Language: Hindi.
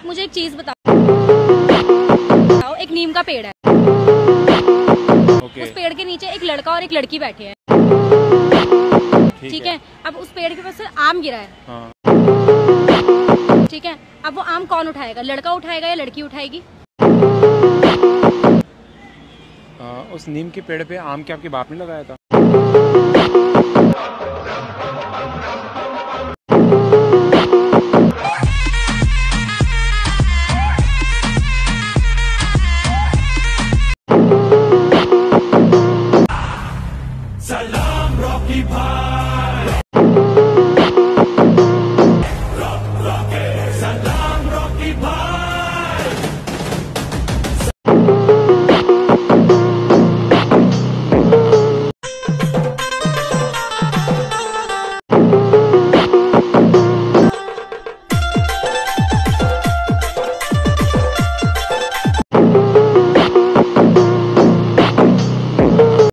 आप मुझे एक चीज़ बताओ बताओ, एक नीम का पेड़ है। ओके उस पेड़ के नीचे एक लड़का और एक लड़की बैठे हैं। ठीक है। अब उस पेड़ के पास आम गिरा है। हाँ। ठीक है? अब वो आम कौन उठाएगा? लड़का उठाएगा या लड़की उठाएगी? आ, उस नीम के पेड़ पे आम के आपके बाप ने लगाया था? Salam Rocky Park.